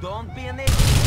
Don't be an idiot.